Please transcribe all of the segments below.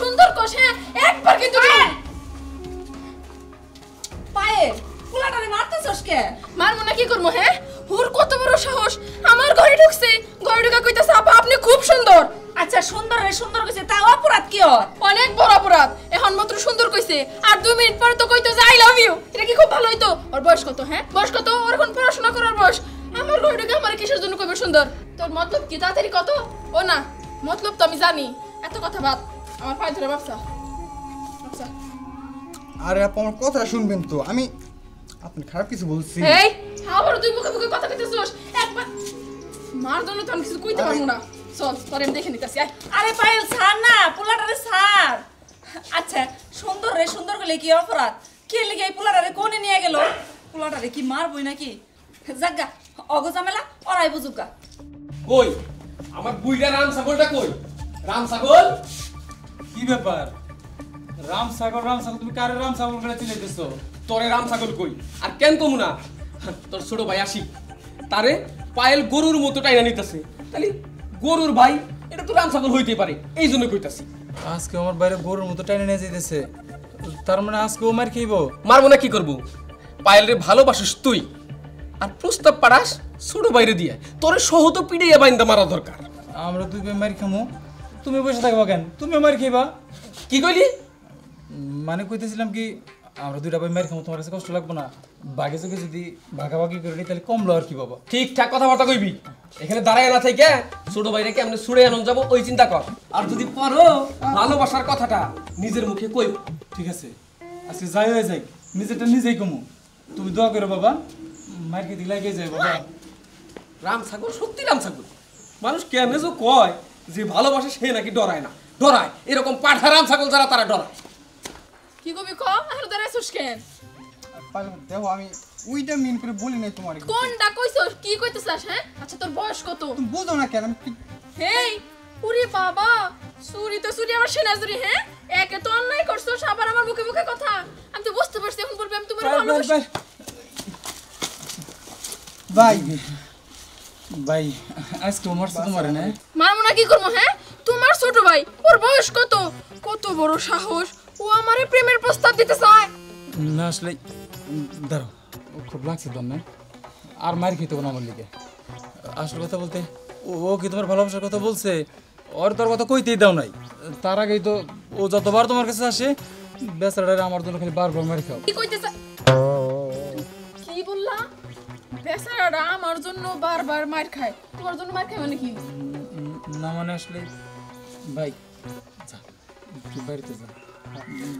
সুন্দর কষ হ্যাঁ? একবার কিন্তু পায়ে! পোলাটারে মারতেছস কে? মারবো না কি করব হ্যাঁ? ওর কত বড় সাহস! আমার ঘরে ঢুকছে। ঘরে ঢুকে কইতাছে আপা আপনি খুব সুন্দর! আচ্ছা সুন্দর রে সুন্দর কইছে তাও অপরাধ কি ওর? অনেক বড় অপরাধ। এখন মাত্র সুন্দর কইছে। আর দুই মিনিট পরে তো কইতো আই লাভ ইউ! এটা কি খুব ভালো হইতো? ওর বয়স কত হ্যাঁ? বয়স কত? ওর এখন পড়াশোনা করার বয়স। আমার ঘরে ঢুকে আমার কিসের জন্য কইবে সুন্দর? তোর মতলব কি? তাড়াতাড়ি কত? ও না মতলব তো আমি জানি। এত কথা বাদ। আমার পায়ে ধরে ব্যবসা ব্যবসা আরে আপু আমার কথা শুনবেন তো। আমি আপনি খারাপ কিছু বলছি। এই আবার তুই মুখে মুখে কথা কইতেছিস? একবার মার জন্য তো আমি কিছু কইতে পারব না। চল তোর আমি দেখে নিতেছি। আরে পায়েল ছাড় না পোলাটারে ছাড়। আচ্ছা সুন্দর রে সুন্দর গেলে কি অপরাধ? কে লেগে এই পোলাটারে কোনে নিয়ে গেল? পোলাটারে কি মারবই নাকি? জাগা অগজামেলা ওরাই বুঝুকা কই? আমার বুইটা রাম ছাগলটা কই? রাম ছাগল? কি ব্যাপার? রাম সাগর রাম সাগর তুমি কারে রাম সাগর বলে চিনাইতেছো? তোরে রাম সাগর কই? আর কেন কমু না? তোর ছোট ভাই আসি তারে পায়েল গরুর মতো টাইনা নিতেছে। তাহলে গরুর ভাই এটা তো রাম সাগর হইতে পারে এই জন্য কইতাছি। আজকে আমার বাইরে গরুর মতো টাইনে নিয়ে যাইতেছে। তার মানে আজকে ও মার খাইব? মারবো না কি করব? পায়েল রে ভালোবাসিস তুই। আর প্রস্তাব পারাস ছোট বাইরে দিয়ে। তোরে সহত পিড়িয়ে বাইন্দা মারা দরকার। আমরা দুই মার খামো। তুমি বসে থাকবা কেন? তুমি মার খাইবা কি কইলি? মানে কইতেছিলাম কি আমরা দুইটা ভাই মার খামো তোমার কাছে কষ্ট লাগবে না। বাগে চোখে যদি ভাগাভাগি করে নিই তাহলে কম লো আর কি বাবা। ঠিকঠাক কথাবার্তা কইবি। এখানে দাঁড়ায় না থেকে ছোট ভাইরে কেমনে ছুড়ে আনন্দ যাব ওই চিন্তা কর। আর যদি পারো ভালোবাসার কথাটা নিজের মুখে কই ঠিক আছে। আজকে যাই হয়ে যাই নিজেরটা নিজেই কমু। তুমি দোয়া করো বাবা। মার খেতে লাগে যায় বাবা। রাম ছাগল সত্যি রাম ছাগল। মানুষ কেমনে যে কয় যে ভালোবাসে সে নাকি ডরায় না। ডরায়। এরকম পাঠা রাম ছাগল যারা তারা ডরায়। কি কবি ক এখন দাঁড়াইছিস কেন? পাগল, দেখো আমি ওইটা মিন করে বলি নাই তোমার কোনটা কইছস কি কইতেছাস হ্যাঁ? আচ্ছা তোর বয়স কত? তুমি বুঝো না কেন হেই উরি বাবা চুরি তো চুরি আমার সেনাজুরি হ্যাঁ? একে তো অন্যায় করছস আবার আমার মুখে মুখে কথা। আমি তো বুঝতে পারছি এখন বলবি আমি তোমার ভালোবাসি। ভাই ভাই আজকে আমার সাথে তোমার না? মারবো না কি করব হ্যাঁ? তোমার ছোট ভাই ওর বয়স কত? কত বড় সাহস? ও আমারে প্রেমের প্রস্তাব দিতে চায়। না আসলে দাঁড়াও ও খুব লাগছে তোর না? আর মার খেতে না আমার লিগে। আসল কথা বলতে ও কি তোমার ভালোবাসার কথা বলছে? ওর তোর কথা কইতেই দাও নাই। তার আগেই তো ও যতবার তোমার কাছে আসে বেচারারে আমার জন্য খালি বারবার মারি খাও কি কইতে বেচারাটা আমার জন্য বারবার মার খায়। তোমার জন্য মার খায় মানে কি? না মানে আসলে ভাই যা বাড়িতে যা।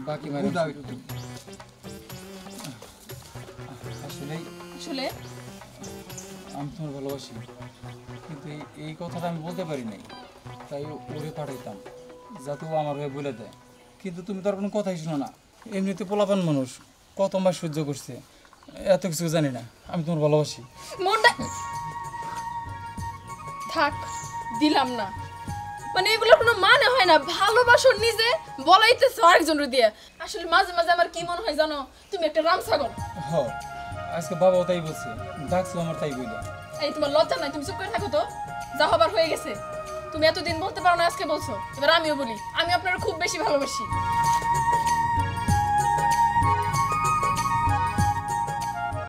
বাকি মারি। আসলে আসলে? আমি তোমার ভালোবাসি কিন্তু এই- কথাটা আমি বলতে পারি নাই। তাই ওরে পাঠাইতাম যাতে ও আমার হয়ে বলে দেয় কিন্তু তুমি তো আর কোনো কথাই শোনো না। এমনিতে পোলাপান মানুষ কত মাস সহ্য করছে। এত কিছু জানি না আমি তোমার ভালোবাসি। মনটা থাক দিলাম না। মানে এগুলো কোনো মানে হয় না ভালোবাসো নিজে বলাইতেছো আরেকজন দিয়ে আসলে মাঝে মাঝে আমার কি মনে হয় জানো? তুমি একটা রাম ছাগল। হ আজকে বাবাও তাই বলছে ডাকছো আমার তাই বইলা। এই তোমার লজ্জা নাই তুমি চুপ করে থাকো তো। যা হবার হয়ে গেছে। তুমি এতদিন বলতে পারো না আজকে বলছো এবার আমিও বলি আমি আপনার খুব বেশি ভালোবাসি।